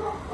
you